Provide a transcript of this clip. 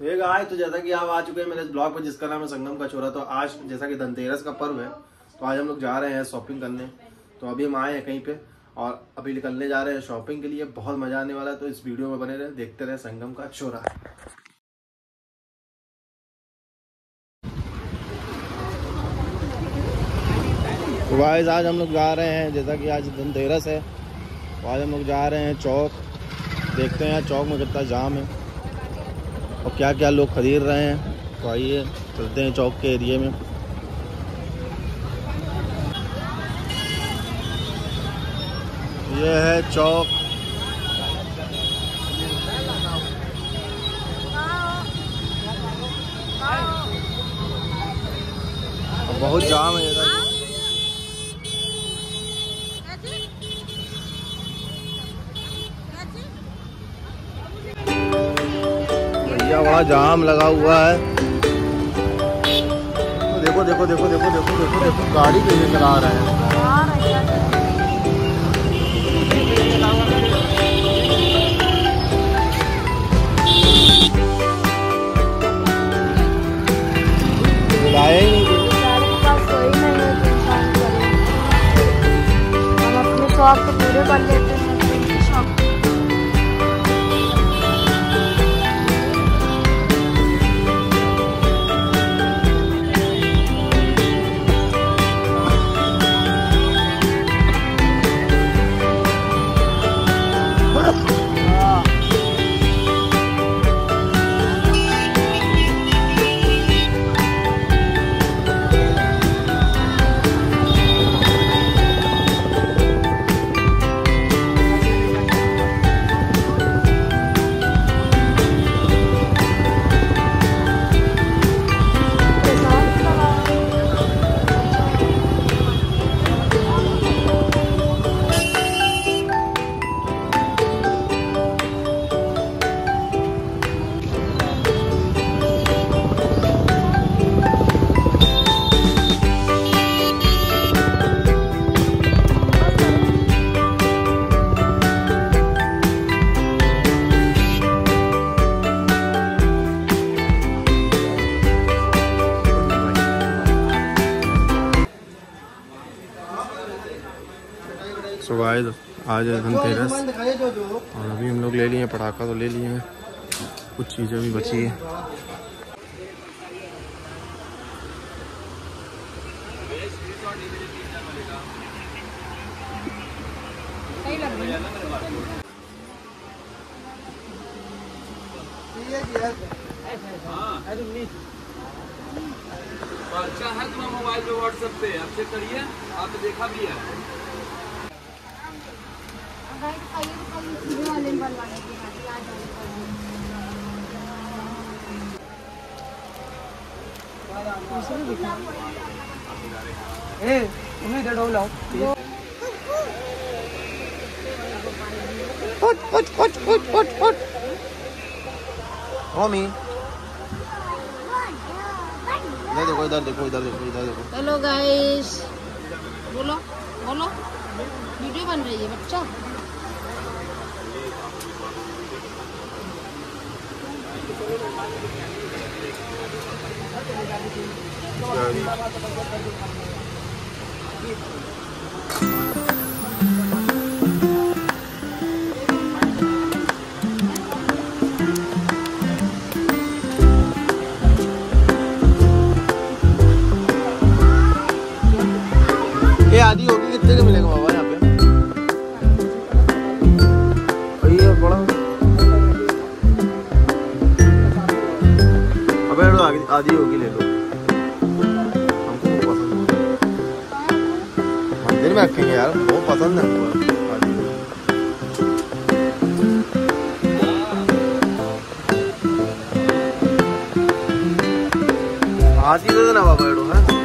तो ये गाय तो जैसा कि आप आ चुके हैं मेरे ब्लॉग पर, जिसका नाम है संगम का छोरा तो आज जैसा कि धनतेरस का पर्व है तो आज हम लोग जा रहे हैं शॉपिंग करने। तो अभी हम आए हैं कहीं पे, और अभी निकलने जा रहे हैं शॉपिंग के लिए, बहुत मज़ा आने वाला है तो इस वीडियो में बने रहे, देखते रहे संगम का छोरा तो आज हम लोग जा रहे हैं, जैसा कि आज धनतेरस है तो आज हम लोग जा रहे हैं चौक, देखते हैं चौक में कितना जाम है। और क्या क्या लोग खरीद रहे हैं? तो आइए चलते हैं चौक के एरिए में। ये है चौक। बहुत जाम है इधर। भैया बड़ा जाम लगा हुआ है। देखो देखो देखो देखो देखो देखो देखो गाड़ी कैसे चला रहे हैं। बुलाया ही नहीं है हम अपने शौक तो पूरे कर लेते हैं। आए तो आज है धनतेरस। और अभी हम लोग ले लिए पटाखा तो ले लिए हैं। कुछ चीज़ें भी बची है। अच्छा है तुम्हारा मोबाइल पे व्हाट्सएप पे आप चेक करिए, आपने देखा भी है। ए उठ उठ उठ उठ उठ उठ। इधर देखो इधर देखो इधर देखो इधर देखो। हेलो गाइस बोलो बोलो। वीडियो बन रही है, बच्चा। ये में रखेंगे यार बहुत पसंद है आज ही तो ना बाबा बैठो है